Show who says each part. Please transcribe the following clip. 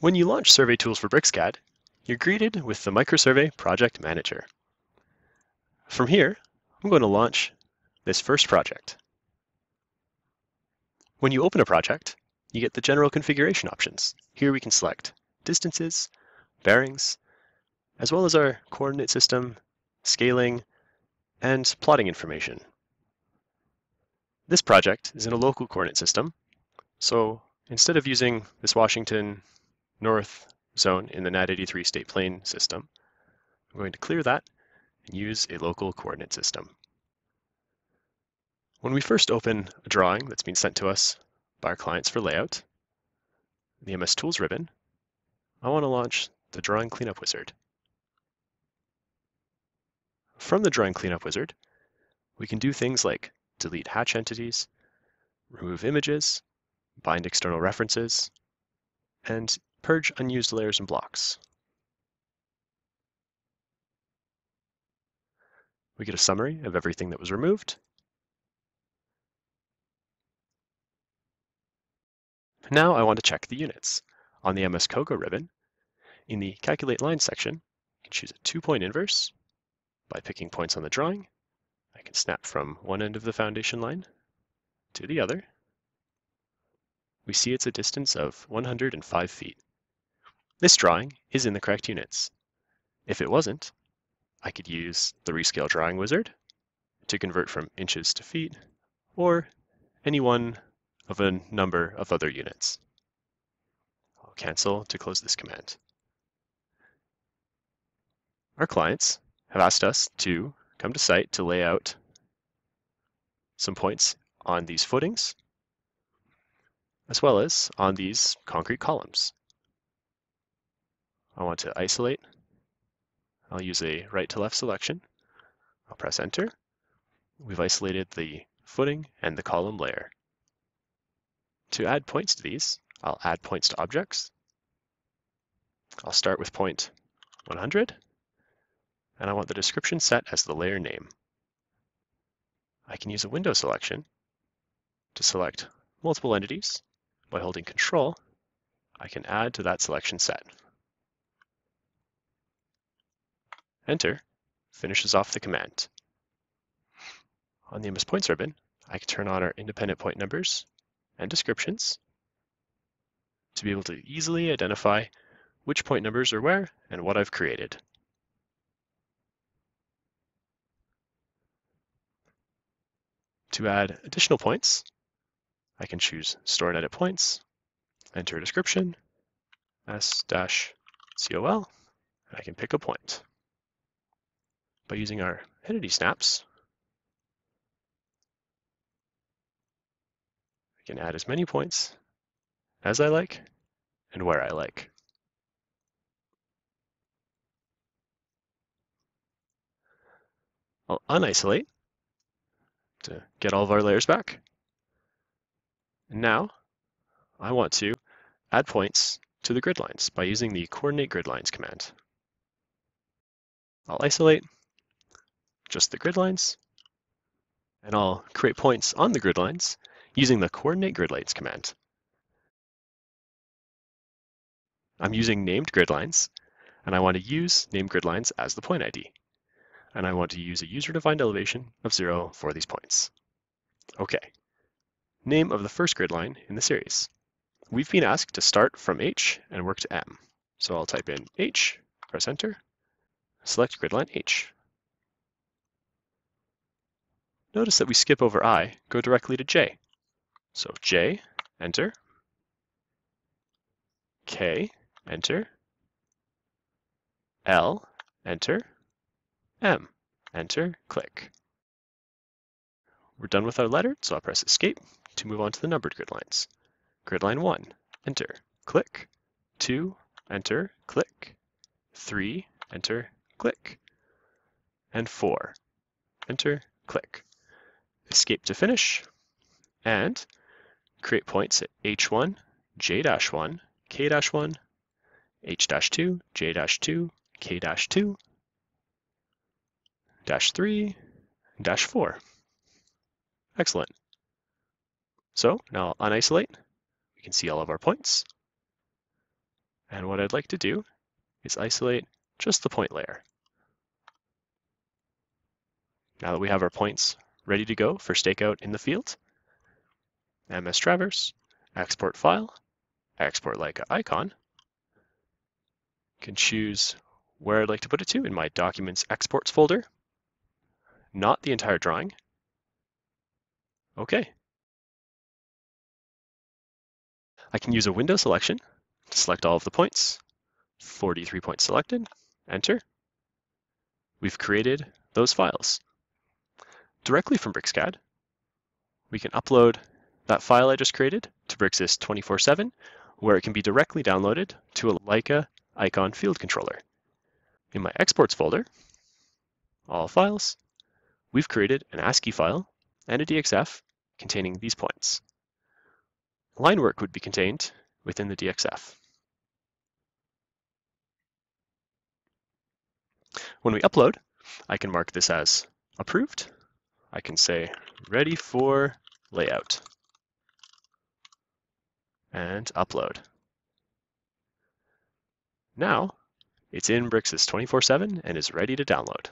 Speaker 1: When you launch SurveyTools for BricsCAD, you're greeted with the Microsurvey Project Manager. From here, I'm going to launch this first project. When you open a project, you get the general configuration options. Here we can select distances, bearings, as well as our coordinate system, scaling, and plotting information. This project is in a local coordinate system, so instead of using this Washington north zone in the NAD83 state plane system. I'm going to clear that and use a local coordinate system. When we first open a drawing that's been sent to us by our clients for layout, the MS Tools ribbon, I want to launch the Drawing Cleanup Wizard. From the Drawing Cleanup Wizard, we can do things like delete hatch entities, remove images, bind external references, and Purge unused layers and blocks. We get a summary of everything that was removed. Now I want to check the units. On the MS COGO ribbon, in the Calculate Line section, you can choose a two-point inverse by picking points on the drawing. I can snap from one end of the foundation line to the other. We see it's a distance of 105 feet. This drawing is in the correct units. If it wasn't, I could use the Rescale Drawing Wizard to convert from inches to feet, or any one of a number of other units. I'll cancel to close this command. Our clients have asked us to come to site to lay out some points on these footings, as well as on these concrete columns. I want to isolate. I'll use a right to left selection. I'll press enter. We've isolated the footing and the column layer. To add points to these, I'll add points to objects. I'll start with point 100, and I want the description set as the layer name. I can use a window selection to select multiple entities. By holding Control, I can add to that selection set. Enter finishes off the command. On the MS Points ribbon, I can turn on our independent point numbers and descriptions to be able to easily identify which point numbers are where and what I've created. To add additional points, I can choose Store and Edit Points, enter a description, S-COL, and I can pick a point by using our entity snaps, I can add as many points as I like and where I like. I'll unisolate to get all of our layers back. And now I want to add points to the grid lines by using the coordinate grid lines command. I'll isolate just the grid lines, and I'll create points on the grid lines using the coordinate grid lines command. I'm using named grid lines, and I want to use named grid lines as the point ID. And I want to use a user-defined elevation of zero for these points. Okay, name of the first grid line in the series. We've been asked to start from H and work to M. So I'll type in H, press enter, select grid line H. Notice that we skip over I, go directly to J. So J, enter. K, enter. L, enter. M, enter, click. We're done with our letter, so I'll press escape to move on to the numbered grid lines. Grid line 1, enter, click. 2, enter, click. 3, enter, click. And 4, enter, click escape to finish, and create points at h1, j-1, k-1, h-2, j-2, k-2, dash 3, dash 4. Excellent. So now I'll unisolate. We can see all of our points. And what I'd like to do is isolate just the point layer. Now that we have our points ready to go for stakeout in the field, MS Traverse, export file, export Leica icon, can choose where I'd like to put it to in my Documents Exports folder, not the entire drawing. Okay. I can use a window selection to select all of the points, 43 points selected, enter. We've created those files. Directly from BricsCAD, we can upload that file I just created to Bricsys 24-7, where it can be directly downloaded to a Leica icon field controller. In my exports folder, all files, we've created an ASCII file and a DXF containing these points. Line work would be contained within the DXF. When we upload, I can mark this as approved. I can say ready for layout and upload. Now, it's in Bricsys 24-7 and is ready to download.